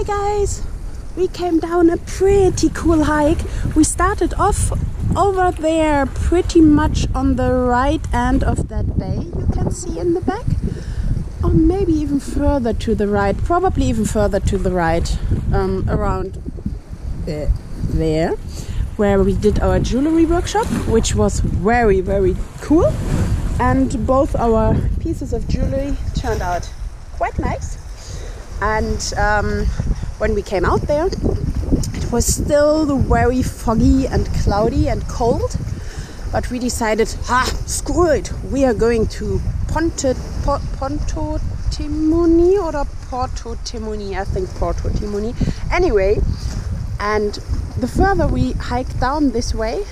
Hi guys! We came down a pretty cool hike. We started off over there pretty much on the right end of that bay you can see in the back. Or maybe even further to the right, probably even further to the right, um, around there, where we did our jewelry workshop, which was very, very cool. And both our pieces of jewelry turned out quite nice. And um, when we came out there, it was still very foggy and cloudy and cold. But we decided, ah, screw it, we are going to Ponte, po, Ponto Timoni or Porto Timoni, I think Porto Timoni. Anyway, and the further we hiked down this way,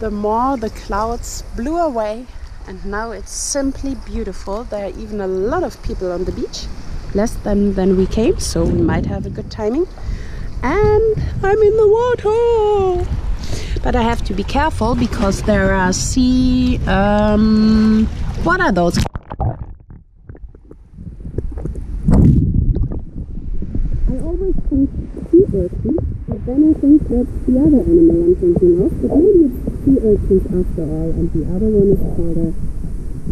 the more the clouds blew away, and now it's simply beautiful. There are even a lot of people on the beach less than than we came so we might have a good timing. And I'm in the water. But I have to be careful because there are sea um, what are those? I always think sea urchins but then I think that's the other animal I'm thinking of but maybe it's sea urchins after all and the other one is called a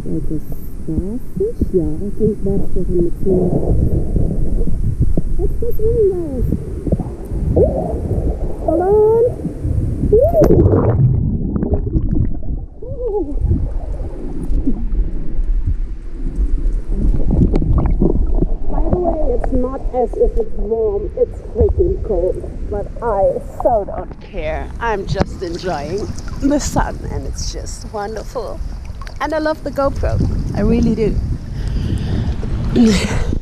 like a starfish? Yeah, I think that's what I'm looking at. Let's go swimming, guys. Hold on. By the way, it's not as if it's warm, it's freaking cold. But I so don't care. I'm just enjoying the sun and it's just wonderful and I love the GoPro. I really do.